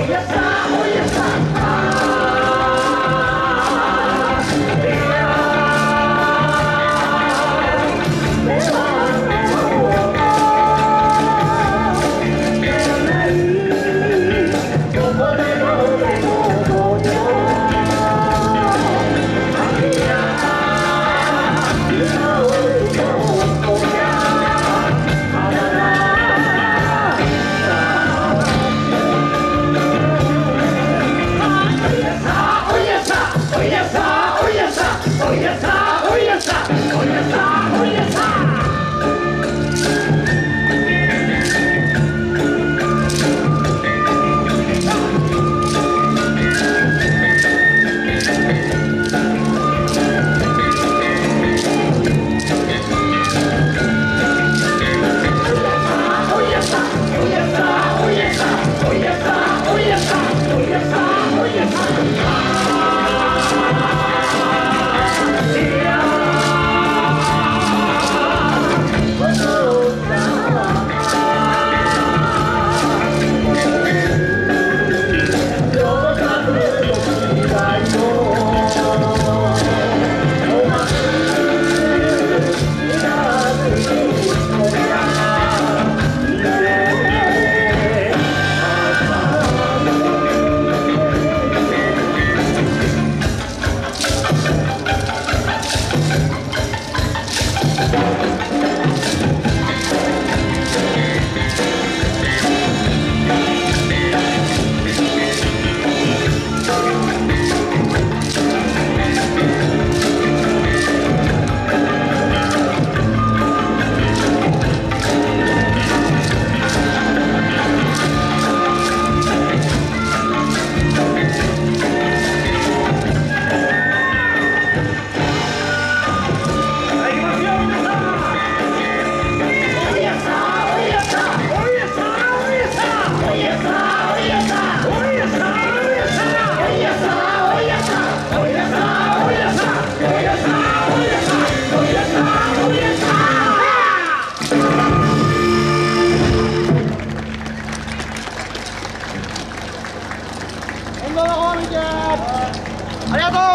Oh, yes.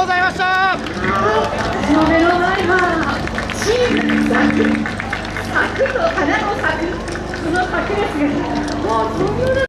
ございました。私の目の前は小さく咲く咲くと花の咲くその柵ですがもう